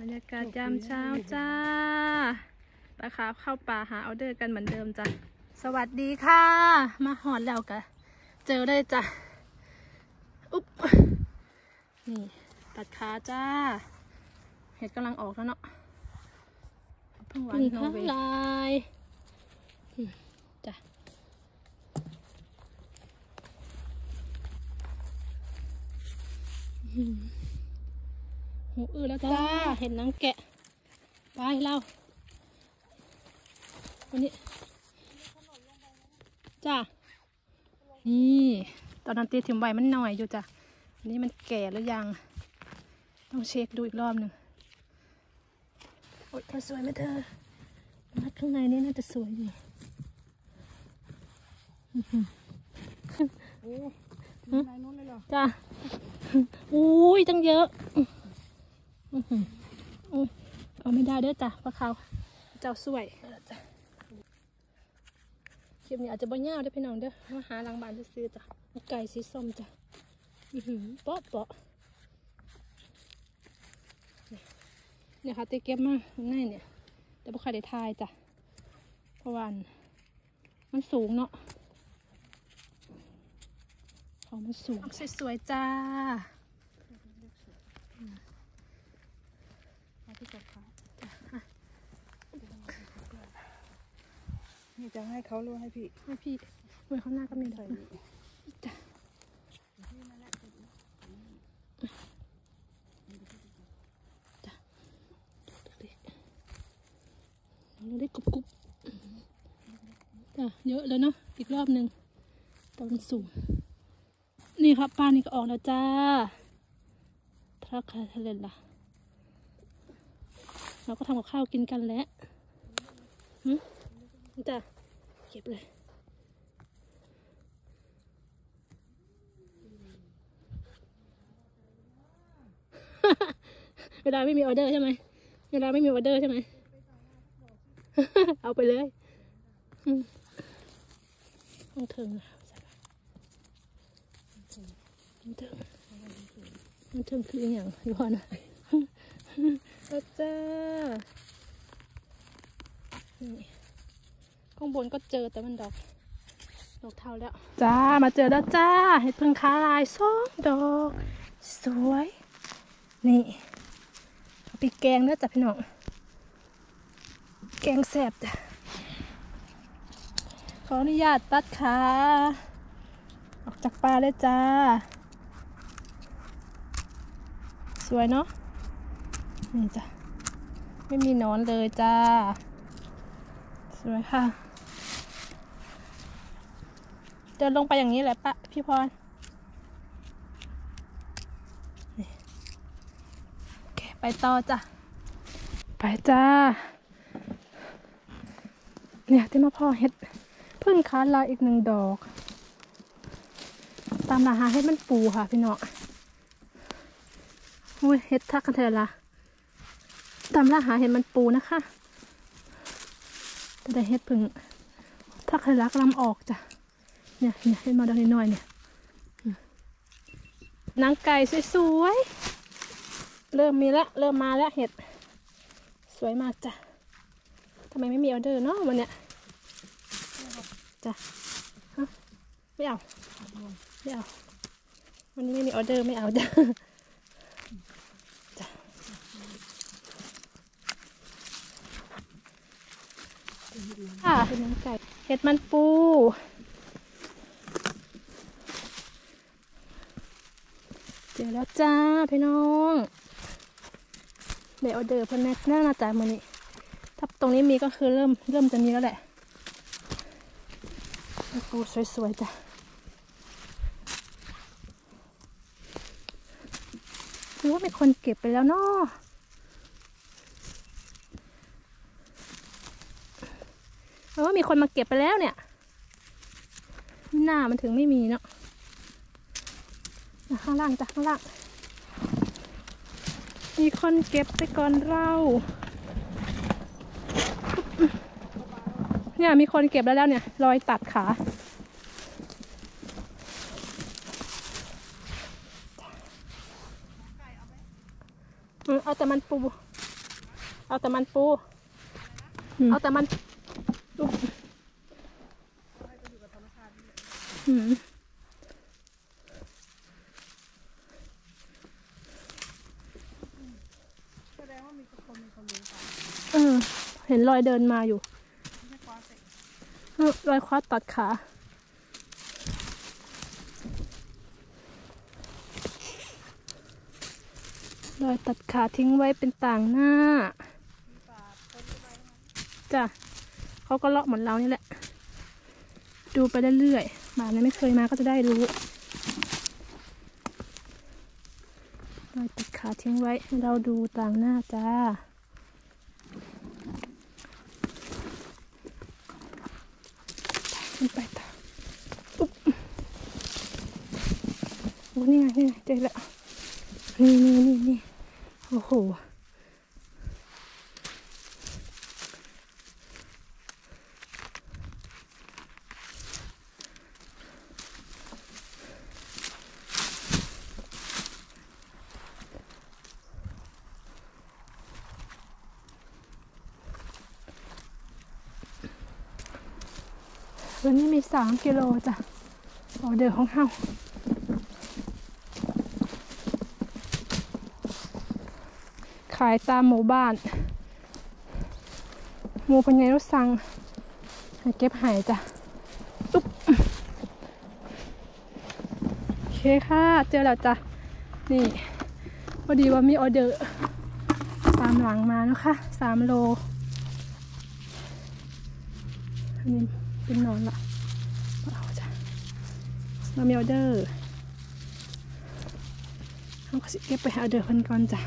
บรรยากาศยามเช้าจ้าปลาคาร์ฟเข้าป่าหาออเดอร์กันเหมือนเดิมจ้ะ สวัสดีค่ะ มาหอนแล้วกะเจอได้จ้ะ อุ๊บ นี่ตัดขาจ้า เห็ดกำลังออกแล้วเนาะเพิ่งหวานโนเวย์ลายอืมจ้ะ หูอื้อแล้วจ้า เห็นนังแกะ ไปเล่าวันนี้ จ้า นี่ ตอนนั้นตีถึงใบมันหน่อยอยู่จ้ะอันนี้มันแก่หรือยัง ต้องเช็คดูอีกรอบหนึ่งโอ๊ยมันสวยไหมเธอ มัดข้างในนี่น่าจะสวยดีโอ้ลายนู้นเลยเหรอ จ้า อุ้ยตั้งเยอะ อื้อหืออุ๊ยเอาไม่ได้เด้อจ้ะปลาขาวเจ้าสวยจ้ะคลิปนี้อาจจะบ่ยาวเด้อพี่น้องเด้อมาหาหลังบ้านซื้อจ้ะไก่สีส้มจ้ะอือหือเปาะเปาะเนี่ยค่ะตีเก็บมาข้างในเนี่ยแต่บ่ใครได้ทายจ้ะเพราะวันมันสูงเนาะของมันสูงสวยๆจ้าที่กดเขา นี่จะให้เขาหรือให้พี่ให้พี่เมื่อข้างหน้าก็มีดอกนะจ้ะจ้ะเล็กๆเล็กๆกรุบๆจ้ะเยอะแล้วเนาะอีกรอบหนึ่งแตมันสูงนี่ครับป้านี่ก็ออกแล้วจ้าถ้าใครทะเลนล่ะ เราก็ทำกับข้าวกินกันแล้วหึจ้ะ เก็บเลยเวลาไม่มีออเดอร์ใช่ไหมเวลาไม่มีออเดอร์ใช่ไหมเอาไปเลยต้องถึงต้องถึงต้องถึงคืออย่างยู่พอนะก็จ้านี่ ข้างบนก็เจอแต่มันดอกดอกเทาแล้ว จ้ามาเจอแล้วจ้าเห็ดพึ่งค้าลายสองดอก สวย นี่เอาไปแกงเด้อจ้ะพี่น้องแกงแสบจ้ะขออนุญาตตัดขาออกจากปลาเลยจ้า สวยเนาะนี่จ้ะไม่มีนอนเลยจ้า สวยค่ะ เดินลงไปอย่างนี้แหละปะพี่พรโอเคไปต่อจ้ะ ไปจ้า เนี่ยที่มาพ่อเฮ็ดเพึ่งค้าลายอีกหนึ่งดอก ตามราหาเฮ็ดมันปูค่ะพี่เน้องอุ้ยเฮ็ดทักกันเถอะละตามราหาเห็ดมันปูนะคะแต่ได้เฮ็ดพึ่งทักเคยรักลำออกจ้ะ เนี่ยเนี่ยเห็นมาดอกน้อยเนี่ยนางไก่สวยๆ เริ่มมีล้วเริ่มมาแล้วเห็ด สวยมากจ้ะทำไมไม่มีออเดอร์เนาะวันเนี้ยจ้ะไม่เอาไม่เอาวันนี้ไม่มีออเดอร์ไม่เอาจ้ะจ้ะค่ะเป็นนางไก่เห็ดมันปู จอแล้วจ้าพี่น้องเดี๋ยวออเดอร์เพิ่นแน่น่ามาจ่ายมือนี้ถ้าตรงนี้มีก็คือเริ่มเริ่มจะมีแล้วแหละปูสวยๆจ้ะคือว่ามีคนเก็บไปแล้วเนาะเพราะว่ามีคนมาเก็บไปแล้วเนี่ย หน้ามันถึงไม่มีเนาะ ข้างล่างจ้ะข้างล่าง มีคนเก็บไปก่อนเรา เนี่ยมีคนเก็บแล้วแล้วเนี่ยรอยตัดขาอืมเอาแต่มันปู เอาแต่มันปู เอาแต่มันอุ๊บอืม แสดงว่ามีคนมีคนเลี้ยงปลา เออ เห็นรอยเดินมาอยู่รอยคว้าตัดขา รอยตัดขาทิ้งไว้เป็นต่างหน้าจ้ะเขาก็เลาะเหมือนเรานี่แหละ ดูไปเรื่อยๆมาเนี่ยไม่เคยมาก็จะได้รู้รอยตัดขาทิ้งไว้ให้เราดูต่างหน้าจ้า ขึ้นไปต่ออุ๊บโอ้ นี่เจอแล้วนี่นี่นี่นี่โอ้โหวันนี้มีสามกิโลจ้ะออเดอร์ของเฮาายตามหมู่บ้าน หมู่ปัญญารุสั่งให้เก็บหายจ้ะอุ๊บโอเคค่ะ เจอแล้วจ้ะ นี่พอดีว่ามีออเดอร์ตามหลังมานะคะสามโล อันนี้เป็นนอนละเอาจ้ะเรามีออเดอร์เราก็สิเก็บไปหาออเดอร์เพิ่นก่อนจ้ะ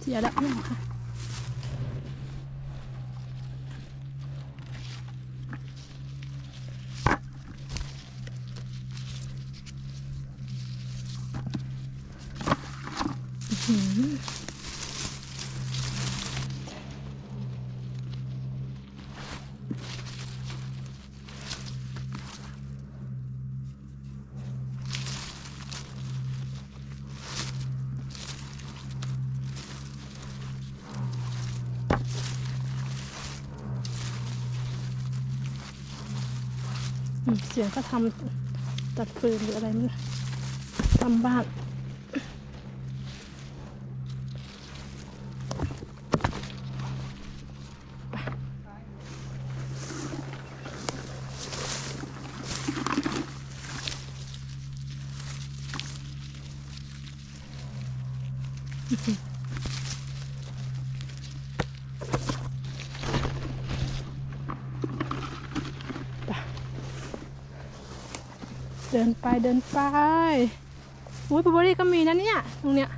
เสียแล้วนี่ค่ะ เสียงก็ทำตัดฟืนหรืออะไรนี่ทำบ้าน ไปเดินไปอุ้ยบูเบอรี่ก็มีนะเนี่ยตรงเนี้ย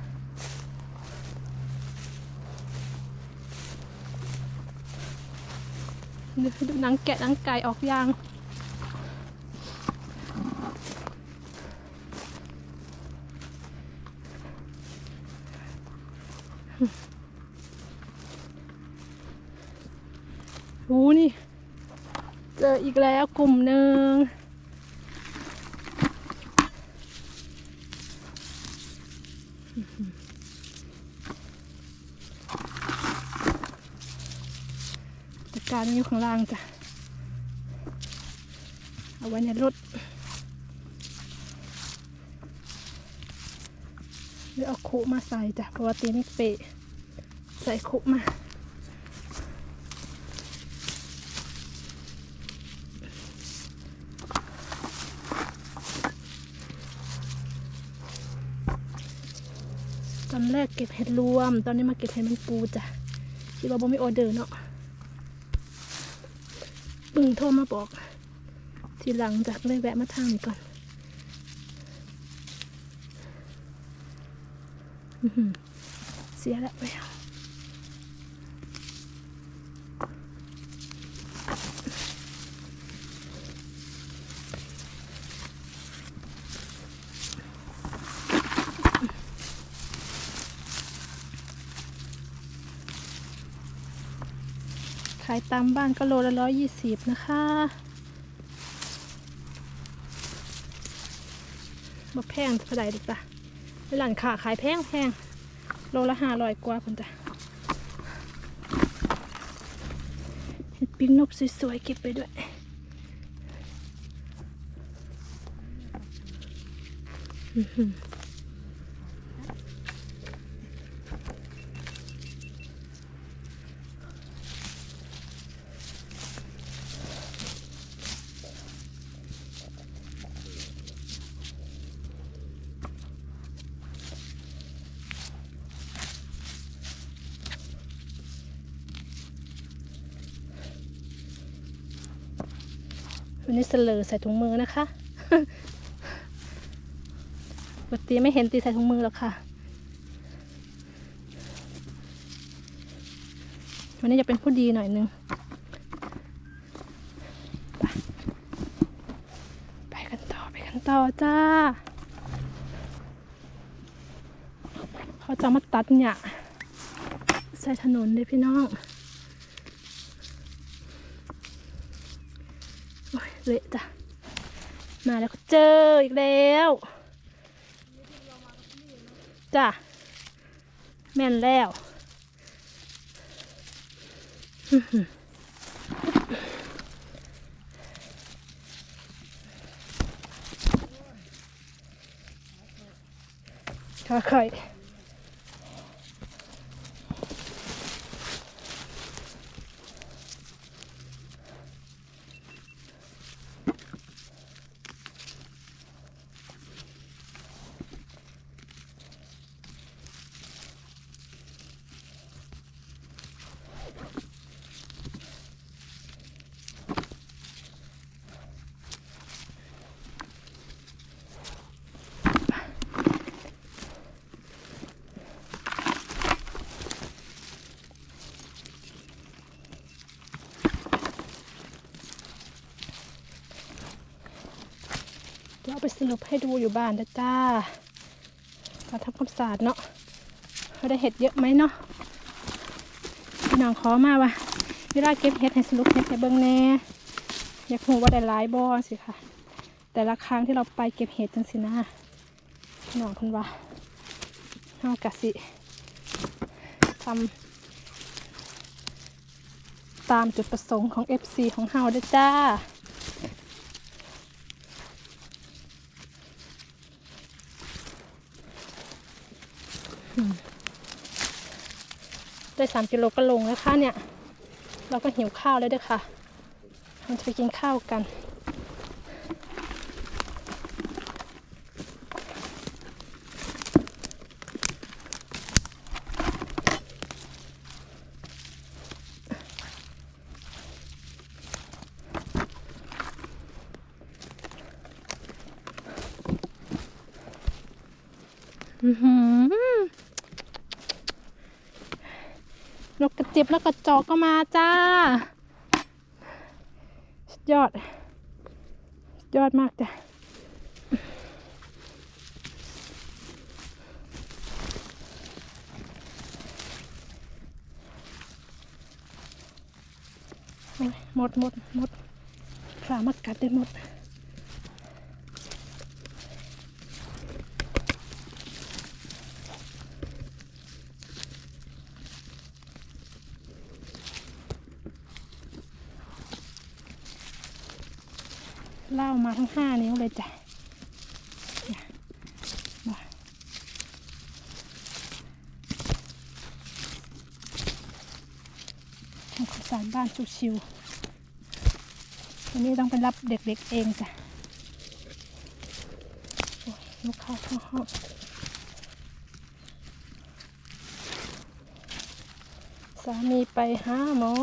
ดูหนังแกะหนังไก่ออกยางโอ้นี่ เจออีกแล้วกลุ่มหนึ่งารอยู่ข้างล่างจ้ะ เอาไว้ในรถหรือเอาคุมาใส่จ้ะ เพราะว่าตีนี่เปะใส่คุมาตอนแรกเก็บเห็ดรวม ตอนนี้มาเก็บเห็ดมันปูจ้ะคิดว่าบ่มีออเดอร์เนาะ ปึงโทรมาบอก ทีหลังจากเลยแวะมาทางนี้ก่อนเสียแล้วไปเอา ตามบ้านก็โลละร้อยยี่สิบนะคะบ่แพงเท่าไหร่ดิจ้ะไปร้านค้าขายแพงแพงโลละห้าร้อยกว่าคนจ้ะเห็ดปิ้งนกสวยๆเก็บไปด้วยอือ นี้เสลอใส่ถุงมือนะคะปกติไม่เห็นตีใส่ถุงมือหรอกค่ะ วันนี้จะเป็นผู้ดีหน่อยนึงไปไปกันต่อไปกันต่อจ้าเขาจะมาตัดเนี่ยใส่ถนนเลยพี่น้อง โอ้ย เละจ้ะ มาแล้วก็เจออีกแล้ว จ้ะ แม่นแล้วอื้อหือค่อยๆ ไปสรุปให้ดูอยู่บ้านนะจ้ามาทำความสะอาดเนาะเราได้เห็ดเยอะไหมเนาะพี่น้องขอมาว่าเวลาเก็บเห็ดให้สรุปเห็ดให้เบิ่งแน่อยากรู้ว่าได้หลายบ่สิค่ะ แต่ละครั้งที่เราไปเก็บเห็ดจังสินะพี่น้องคนว่าเฮากะสิทำตามจุดประสงค์ของ FC ของเฮาเด้อจ้า ได้สามกิโลก็ลงแล้วค่ะเนี่ย เราก็หิวข้าวแล้วด้วยค่ะ เราจะไปกินข้าวกัน อือหือนกกระจิ บแล้วกระจอกก็มาจ้า ยอด ยอดมากจ้ะหมดหมดหมดขามากัดได้หมด มาทั้งห้านิ้วเลยจ้ะทำความสะอาดบ้านชิวๆวันนี้ต้องไปรับเด็กๆเองจ้ะลูกค้าเข้าห้องสามีไปหาหมอ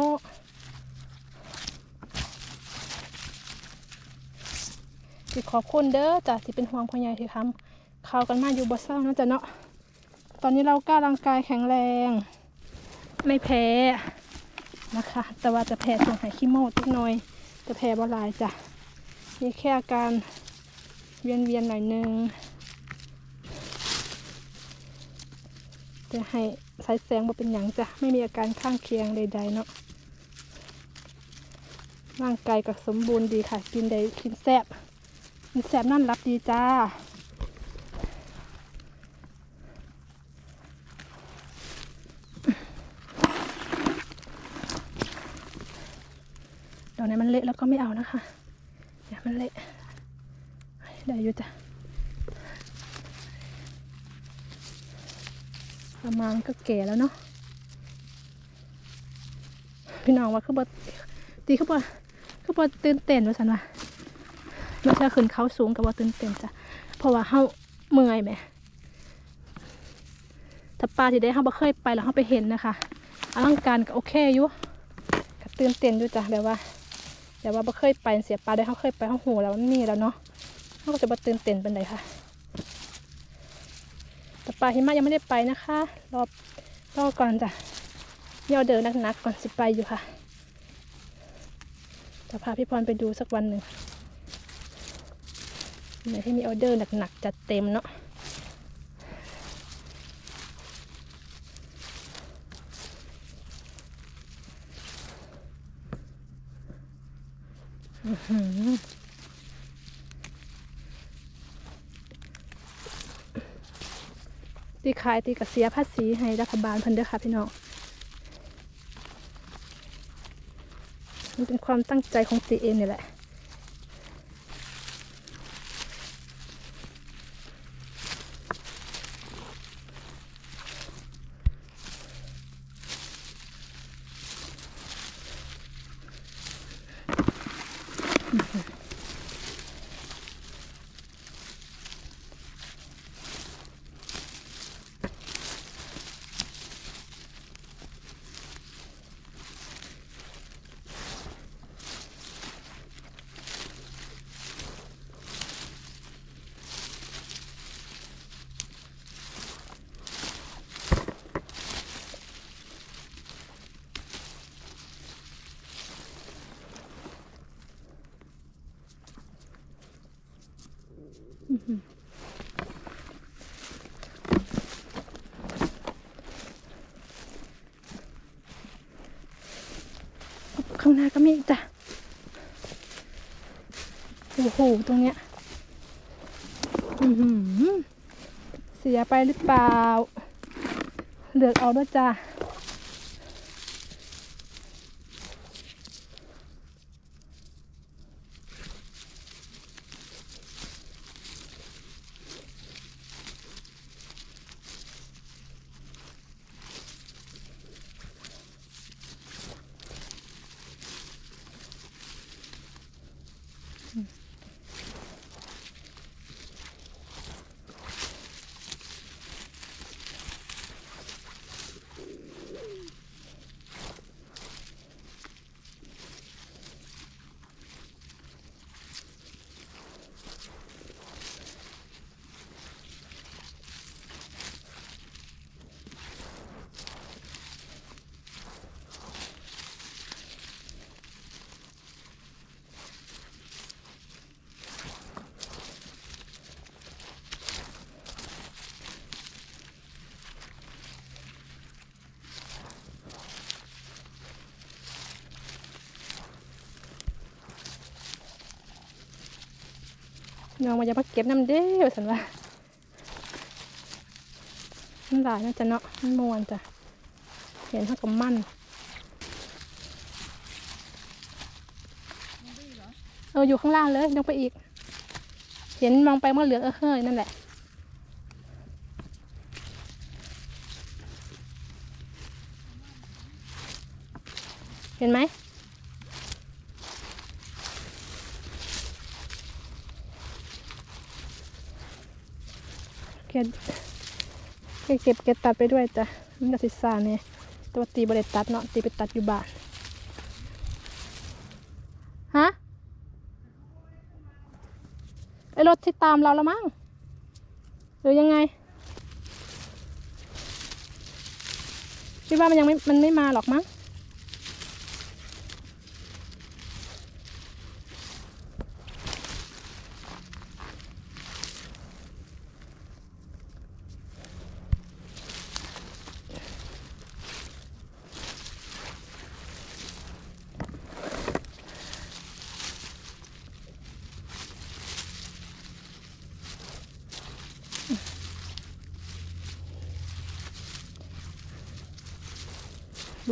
สิขอบคุณเด้อจ้ะที่เป็นห่วงพ่อใหญ่ที่ทำข่าวกันมาอยู่บ่เศร้านาะจ้ะเนาะตอนนี้เราก้าร่างกายแข็งแรง ไม่แพ้นะคะ แต่ว่าจะแพ้ช่วงหายขี้โมดนิดหน่อยจะแพ้บ่ลายจ้ะมีแค่อาการเวียนเวียนๆหน่อยนึงจะให้สายแสงบ่เป็นหยังจ้ะไม่มีอาการข้างเคียงใดๆเนาะร่างกายก็สมบูรณ์ดีค่ะ กินได้กินแซ่บ แซ่บนั่นรับดีจ้าเดี๋ยวนี้มันเละแล้วก็ไม่เอานะคะ เดี๋ยวมันเละได้อยู่จ้ะประมาณก็แก่แล้วเนาะ พี่น้องว่าคือบ่ตีคือบคือบตื่นเต้นว่าสันว่า เราจะขึ้นเขาสูงกับว่าตื่นเต้นจ้ะเพราะว่าเฮาเมื่อยแหมถ้าปลาที่ได้เฮาบ่เคยไปแล้วเฮาไปเห็นนะคะอลังการก็โอเคอยู่ก็ตื่นเต้นอยู่จ้ะแบบว่าแต่ว่าบ่เคยไปเสียปลาได้เขาเคยไปเขาหูแล้วมันมีแล้วเนาะเขาก็จะบ่ตื่นเต้นเป็นไรค่ะแต่ปลาหิมะยังไม่ได้ไปนะคะ รอบรอก่อนจ้ะเย่าเดินนักๆก่อนสิไปอยู่ค่ะจะพาพี่พรไปดูสักวันหนึ่ง ไหนที่มีออเดอร์หนักๆจัดเต็มเนาะตีขายตีกระเสียภาษีให้รัฐบาลเพิ่นเด้อค่ะพี่น้องมันเป็นความตั้งใจของตีเองนี่แหละ หน้าก็มีจ้ะ โอ้โห ตรงเนี้ยเสียไปหรือเปล่า เลือกเอาด้วยจ้ะ น้องมาจะมาเก็บน้ำเด้อสันว่ามันหลายนะจ๊ะเนาะมันมวนจ้ะเห็นเท่ากับมันเอออยู่ข้างล่างเลยลงไปอีก เห็นมองไปเมื่อเหลืองเออเฮ้ยนั่นแหละเห็นไหม เก็บเก็บเก็บเก็บตัดไปด้วยจ้ะมันก็สิซาเนี่ยตัวตีบริตัดเนาะตีไปตัดอยู่บ้านฮะไอรถที่ตามเราล้วมั้งหรือยังไงคิดว่ามันยังไม่มันไม่มาหรอกมั้ง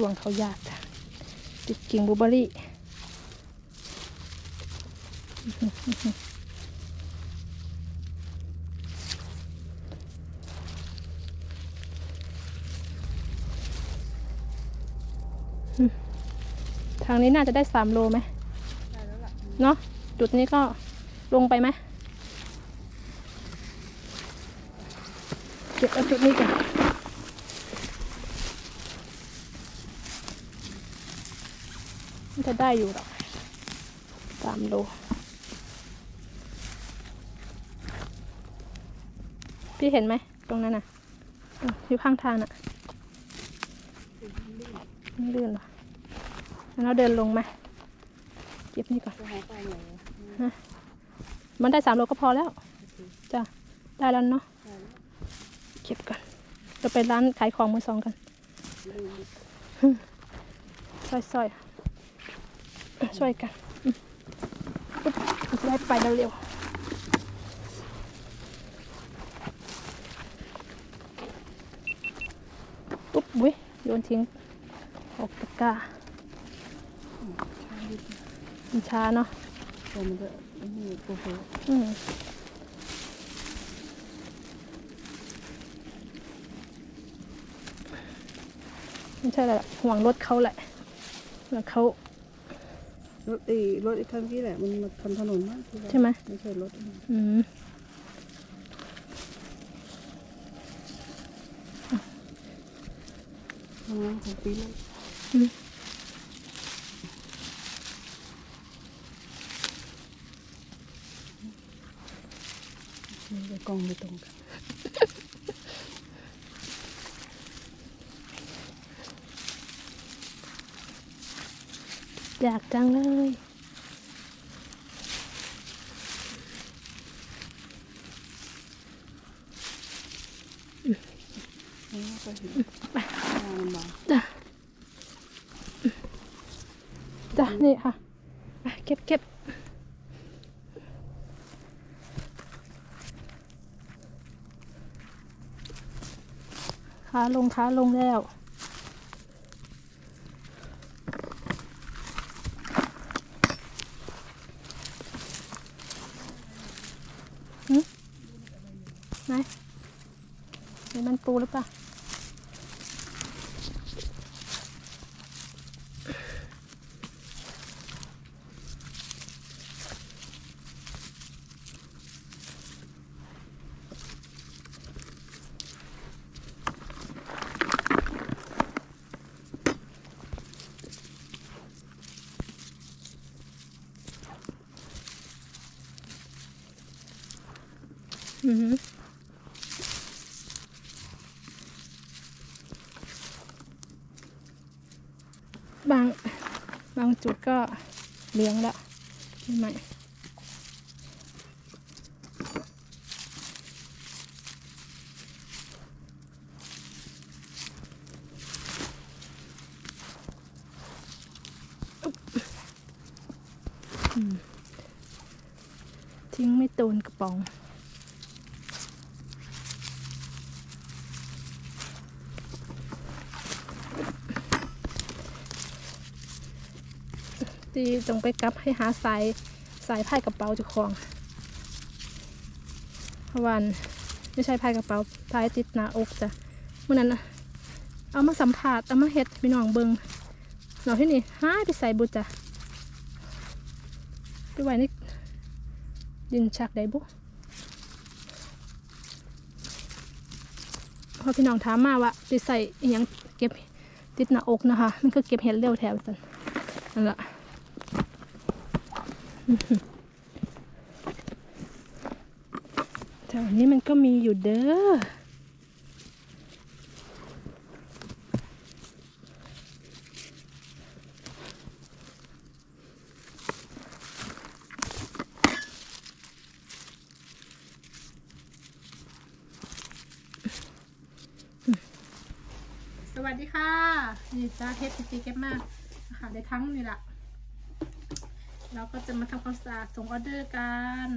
วงเขายากจ้ะติดกิ่งบูเบอรี่ทางนี้น่าจะได้สามโลไหมเนาะจุดนี้ก็ลงไปไหมเก็บเอาจุดนี้ก่อนมัน จะได้อยู่หรอกสามโลพี่เห็นไหมตรงนั้นน่ะ อยู่ข้างทางน่ะไม่ลื่นหรองั้นเราเดินลงไหมเก็บนี่ก่อนมันได้สามโลก็พอแล้วจ้ะได้แล้วเนาะเก็บก่อนเราไปร้านขายของมือสองกันลืมช่วยๆ ช่วยกันจะได้ไปเร็วๆปุ๊บวิโยนทิ้งออกตะกร้ามันช้าเนาะตัวมันจะอ้นี่โอ้โหอืมไม่ใช่อะไรหรอกห่วงรถเขาแหละห่วเขา รถไอ้รถไอ้คันที่แหละ มันมาทำถนนมากที่ว่าใช่ไหมไม่ใช่รถอืมทำงานของปีเลยอืมนี่ไปกองไม่ตรงกัน อยากจังเลยนี่ก็เห็นงานมันบางจ้ะจ้ะนี่ค่ะไปเก็บเก็บขาลงขาลงแล้ว หึไหนเห็นมันปูหรือเปล่า อือหือบาง บาง จุดก็เลี้ยงละใช่ไหมอืมทิ้งไม่ตูนกระป๋อง ตีตรงไปกลับให้หาสายสายพายกระเป๋าจุของวันไม่ใช่พายกระเป๋าพายติดหน้าอกจ้ะเมื่อนั้นนะเอามาสัมผัสเอามาเฮ็ดพี่น้องเบิงหน่อที่นี่หายไปใส่บุจ้ะไปไว้ในดินชักได้บุพอพี่น้องถามมาว่าติใส่อหยังเก็บติดหน้าอกนะคะ มันก็เก็บเห็ดเร็วแถวสันนั่นแหละ แถวนี้มันก็มีอยู่เด้อ สวัสดีค่ะ นี่จ้าเทปซีเก็บมากนะคะได้ทั้งนี่แหละ เราก็จะมาทำความสะอาดส่งออเดอร์กัน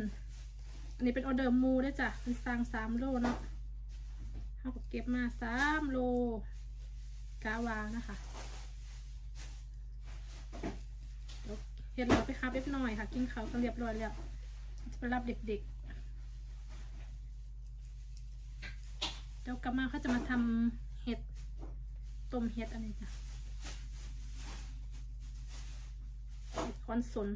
อันนี้เป็นออเดอร์มูด้วยจ้ะเป็นสั่งสามโลเนาะเขาก็เก็บมาสามโลกาวางนะคะเห็นเราไปคาบเบ็หน่อยค่ะ กินเขาก็นเรียบร้อยแล้วจะไปรับเด็กๆเดี๋ยวกลับมาเขาจะมาทำเห็ดต้มเห็ดอันนี้จ้ะเห็ดคอนสน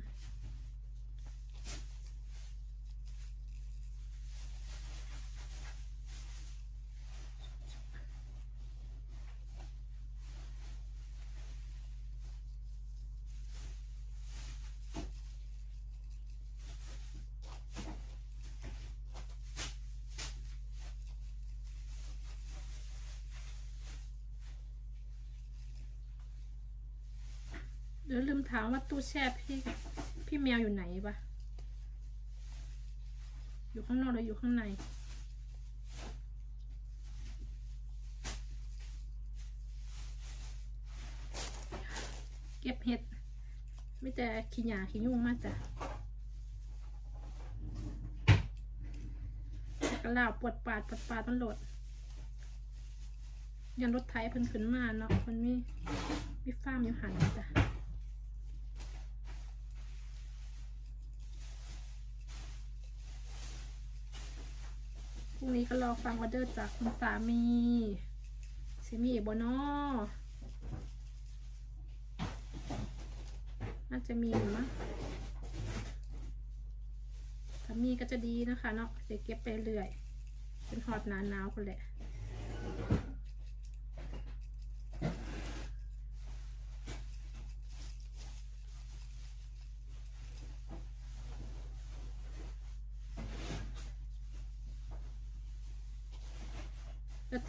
เดี๋ยวลืมถามว่าตู้แช่พี่พี่แมวอยู่ไหนปะอยู่ข้างนอกหรืออยู่ข้างใน เก็บเห็ดไม่แต่ขี้หยาขี้ยุ่งมากจ้ะต่กระลาปวดปาดปวดปาดมันโหลดยันรถไถเพิ่นขึ้นมาเนาะมันมีมีฟ้ามอยู่หันจ้ะ รุ่งนี้ก็รอฟังออเดอร์จากคุณสามีสิมีเอีกบ่เนอน่าจะมีอยู่มั้งถ้ามีก็จะดีนะคะเนาะเดี๋ยวเก็บไปเรื่อย เป็นหอดหนาหนาวคนแหละ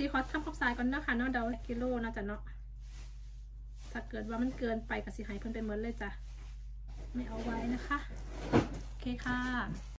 เดี๋ยวตีคอสทำข้าวสายก่อนเนาะค่ะเนาะเดากิโลนะจ๊ะเนาะถ้าเกิดว่ามันเกินไปกับสีหายเพิ่นไปเหมือนเลยจ้ะไม่เอาไว้นะคะ โอเคค่ะ